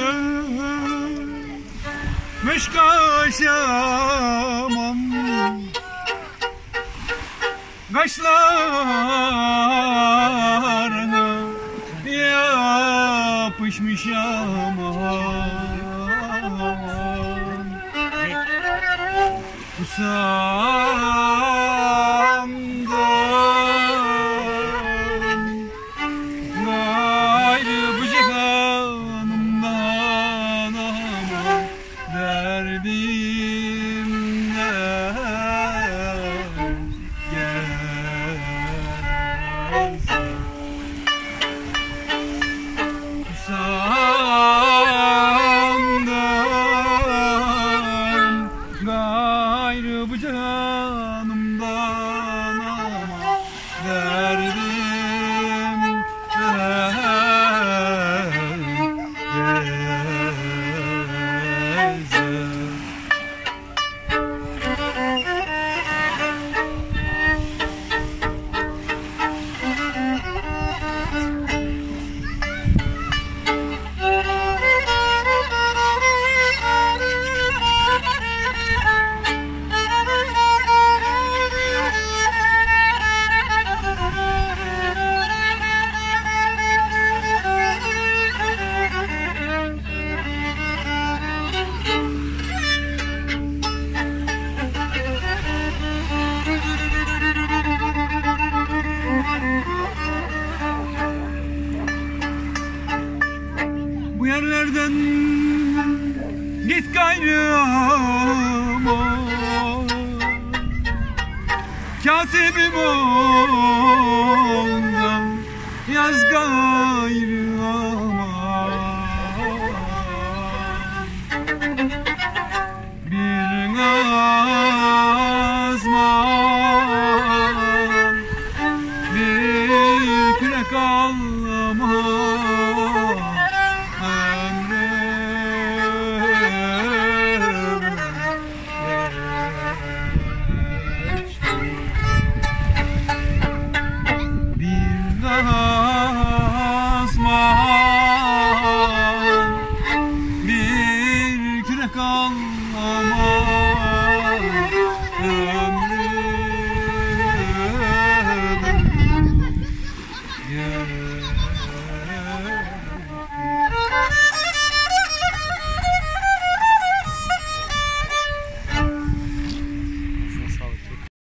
Zülüdaki Meşkaşamam Kaşlarına yapışmış aman Usandım yerlerden git gayrım ol Katibim oldum yaz gayrıma. Bir nazma bir kürek Allah.